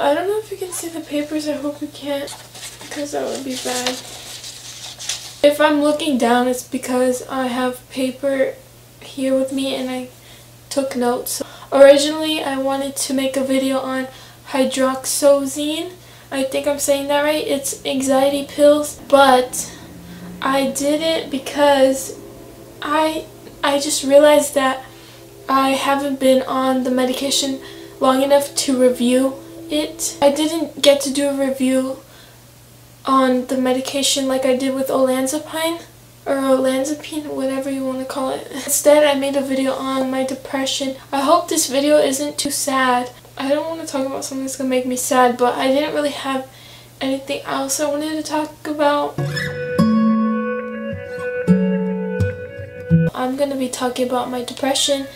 I don't know if you can see the papers. I hope you can't because that would be bad. If I'm looking down, it's because I have paper here with me and I took notes. Originally, I wanted to make a video on hydroxyzine. I think I'm saying that right. It's anxiety pills, but I did it because I I just realized that I haven't been on the medication long enough to review it. I didn't get to do a review on the medication like I did with olanzapine or olanzapine, whatever you want to call it. Instead, I made a video on my depression. I hope this video isn't too sad. I don't want to talk about something that's going to make me sad, but I didn't really have anything else I wanted to talk about. I'm going to be talking about my depression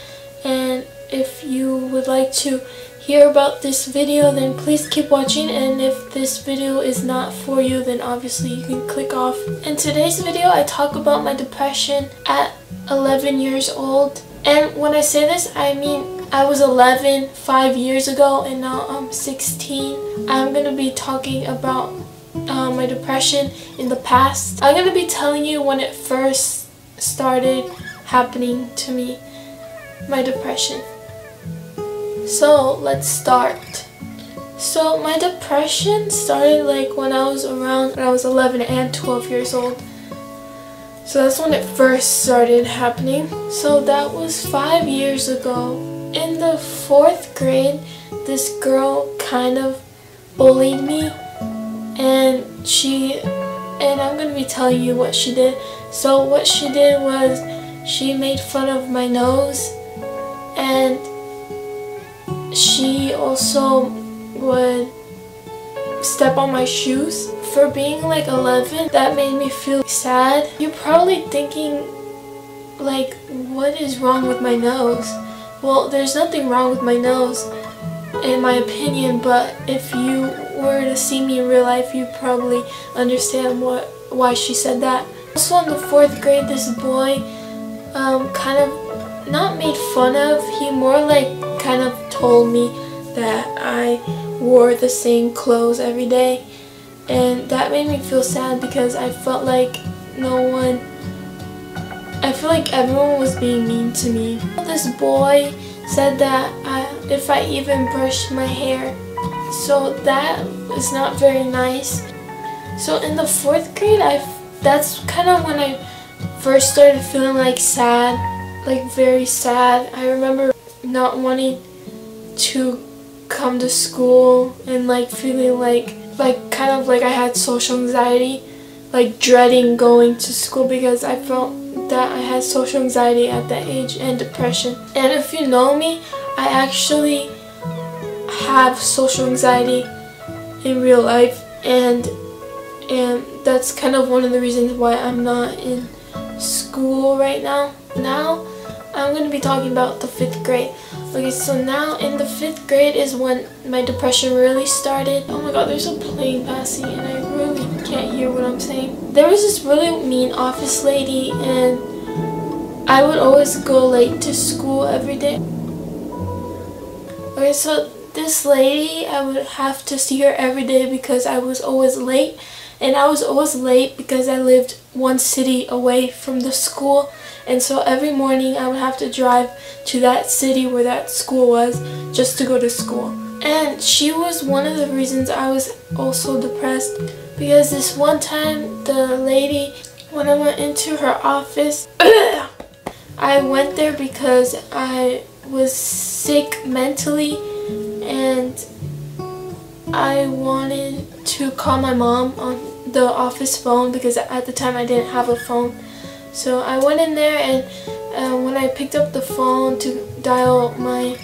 and if you would like to hear about this video then please keep watching and if this video is not for you then obviously you can click off. In today's video I talk about my depression at 11 years old and when I say this I mean I was 11 five years ago and now I'm 16. I'm going to be talking about uh, my depression in the past. I'm going to be telling you when it first started happening to me, my depression. So let's start. So my depression started like when I was around when I was 11 and 12 years old. So that's when it first started happening. So that was five years ago. In the fourth grade, this girl kind of bullied me and she and I'm to be telling you what she did. So what she did was she made fun of my nose and she also would step on my shoes. For being like 11, that made me feel sad. You're probably thinking like, what is wrong with my nose? Well, there's nothing wrong with my nose in my opinion, but if you were to see me in real life, you'd probably understand what why she said that. Also in the fourth grade, this boy um, kind of not made fun of, he more like kind of told me that I wore the same clothes every day and that made me feel sad because I felt like no one I feel like everyone was being mean to me. This boy said that I, if I even brushed my hair so that was not very nice. So in the fourth grade I that's kind of when I first started feeling like sad, like very sad. I remember not wanting to come to school and like feeling like like kind of like I had social anxiety, like dreading going to school because I felt that I had social anxiety at that age and depression. And if you know me, I actually have social anxiety in real life and and that's kind of one of the reasons why I'm not in school right now. Now, I'm going to be talking about the 5th grade. Okay, so now in the 5th grade is when my depression really started. Oh my god, there's a plane passing and I really can't hear what I'm saying. There was this really mean office lady and I would always go late to school every day. Okay, so this lady, I would have to see her every day because I was always late and I was always late because I lived one city away from the school and so every morning I would have to drive to that city where that school was just to go to school. And she was one of the reasons I was also depressed because this one time the lady, when I went into her office, I went there because I was sick mentally and I wanted to call my mom on the office phone because at the time I didn't have a phone. So I went in there and uh, when I picked up the phone to dial my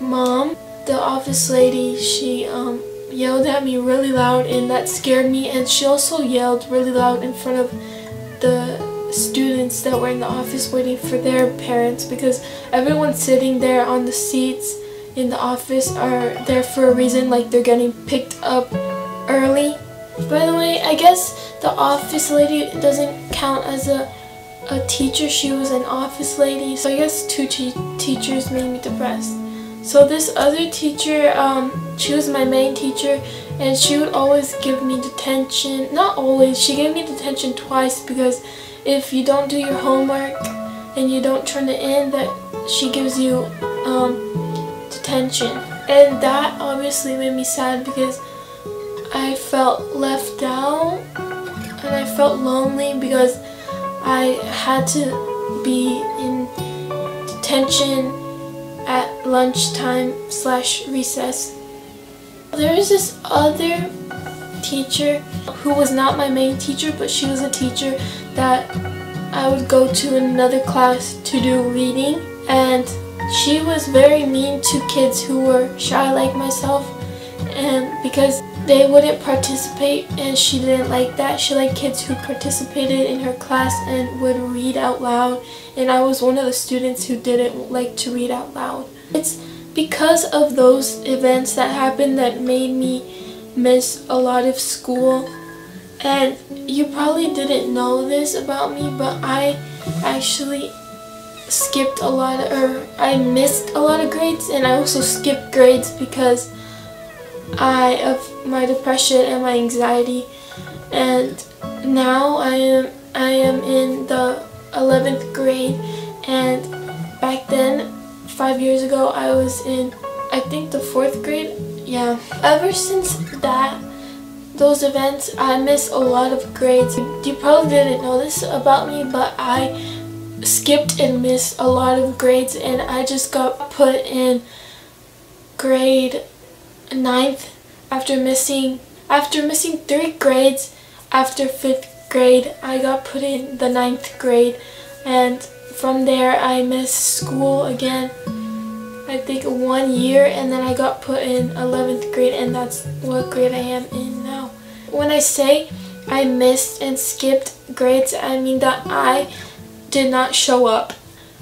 mom, the office lady, she um, yelled at me really loud and that scared me and she also yelled really loud in front of the students that were in the office waiting for their parents because everyone sitting there on the seats in the office are there for a reason like they're getting picked up early by the way, I guess the office lady doesn't count as a, a teacher. She was an office lady. So I guess two te teachers made me depressed. So this other teacher, um, she was my main teacher and she would always give me detention. Not always, she gave me detention twice because if you don't do your homework and you don't turn it in, that she gives you um, detention. And that obviously made me sad because I felt left out and I felt lonely because I had to be in detention at lunchtime slash recess. There was this other teacher who was not my main teacher but she was a teacher that I would go to another class to do reading and she was very mean to kids who were shy like myself and because they wouldn't participate and she didn't like that. She liked kids who participated in her class and would read out loud and I was one of the students who didn't like to read out loud. It's because of those events that happened that made me miss a lot of school and you probably didn't know this about me but I actually skipped a lot of, or I missed a lot of grades and I also skipped grades because I of my depression and my anxiety. And now I am I am in the 11th grade. And back then five years ago I was in I think the fourth grade? Yeah. Ever since that those events I missed a lot of grades. You probably didn't know this about me but I skipped and missed a lot of grades. And I just got put in grade ninth after missing after missing three grades after fifth grade I got put in the ninth grade and from there I missed school again I think one year and then I got put in 11th grade and that's what grade I am in now. When I say I missed and skipped grades I mean that I did not show up.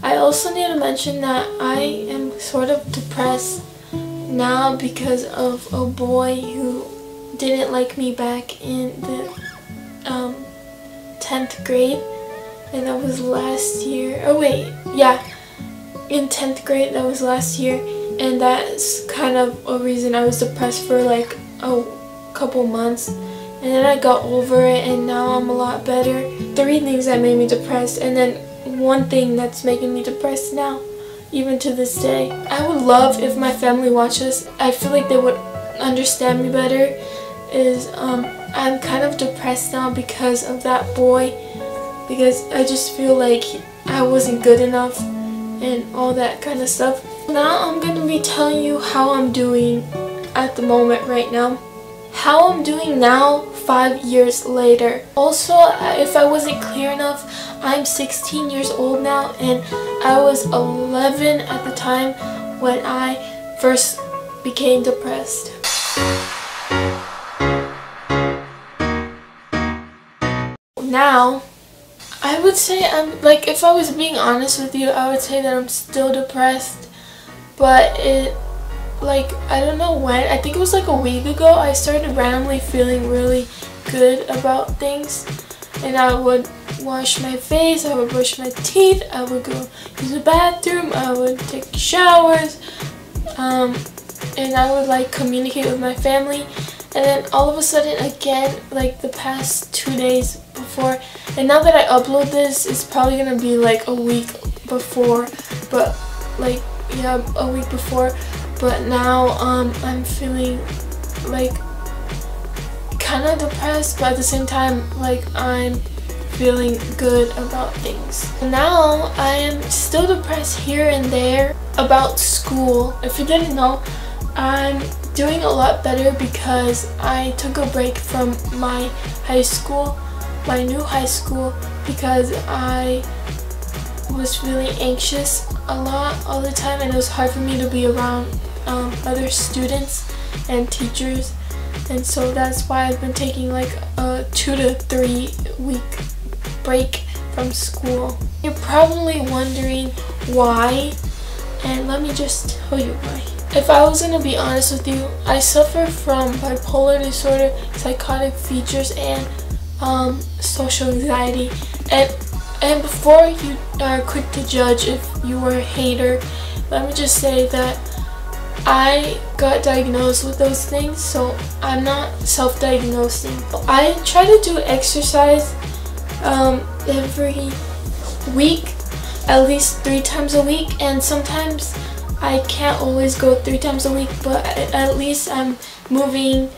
I also need to mention that I am sort of depressed now because of a boy who didn't like me back in the um, 10th grade. And that was last year. Oh wait, yeah, in 10th grade, that was last year. And that's kind of a reason I was depressed for like a couple months. And then I got over it and now I'm a lot better. Three things that made me depressed and then one thing that's making me depressed now even to this day. I would love if my family watches. I feel like they would understand me better. Is um, I'm kind of depressed now because of that boy. Because I just feel like I wasn't good enough and all that kind of stuff. Now I'm going to be telling you how I'm doing at the moment right now. How I'm doing now five years later. Also, if I wasn't clear enough, I'm 16 years old now and I was 11 at the time when I first became depressed. Now, I would say I'm, like, if I was being honest with you, I would say that I'm still depressed, but it, like, I don't know when, I think it was like a week ago, I started randomly feeling really good about things, and I would wash my face, I would brush my teeth, I would go use the bathroom, I would take showers, um, and I would like communicate with my family, and then all of a sudden again, like the past two days before, and now that I upload this, it's probably gonna be like a week before, but like, yeah, a week before, but now um, I'm feeling like kind of depressed, but at the same time, like I'm feeling good about things. Now I am still depressed here and there about school. If you didn't know, I'm doing a lot better because I took a break from my high school, my new high school, because I was really anxious a lot all the time and it was hard for me to be around um, other students and teachers and so that's why I've been taking like a two to three week break from school. You're probably wondering why and let me just tell you why. If I was going to be honest with you, I suffer from bipolar disorder, psychotic features, and um, social anxiety. And, and before you are quick to judge if you are a hater, let me just say that I got diagnosed with those things, so I'm not self-diagnosing. I try to do exercise um, every week, at least three times a week, and sometimes I can't always go three times a week, but at least I'm moving,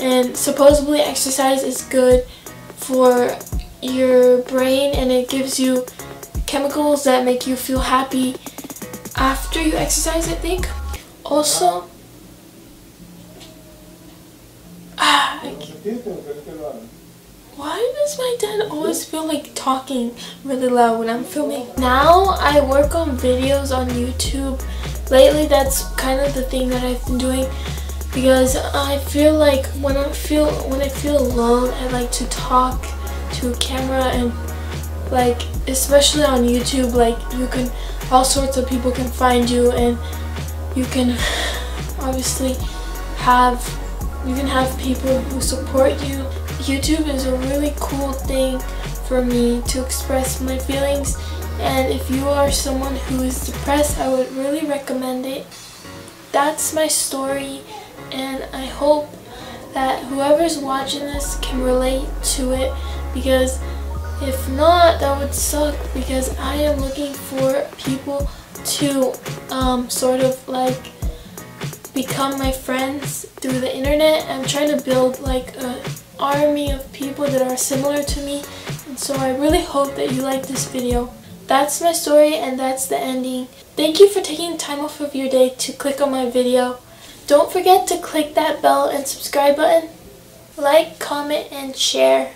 and supposedly exercise is good for your brain and it gives you chemicals that make you feel happy after you exercise, I think. Also, ah, why does my dad always feel like talking really loud when I'm filming? Now I work on videos on YouTube. Lately that's kind of the thing that I've been doing because I feel like when I feel when I feel alone I like to talk to camera and like especially on YouTube like you can all sorts of people can find you and you can obviously have you can have people who support you. YouTube is a really cool thing for me to express my feelings and if you are someone who is depressed I would really recommend it. That's my story and I hope that whoever's watching this can relate to it because if not, that would suck because I am looking for people to um, sort of like become my friends through the internet. I'm trying to build like an army of people that are similar to me and so I really hope that you like this video. That's my story and that's the ending. Thank you for taking time off of your day to click on my video. Don't forget to click that bell and subscribe button. Like, comment, and share.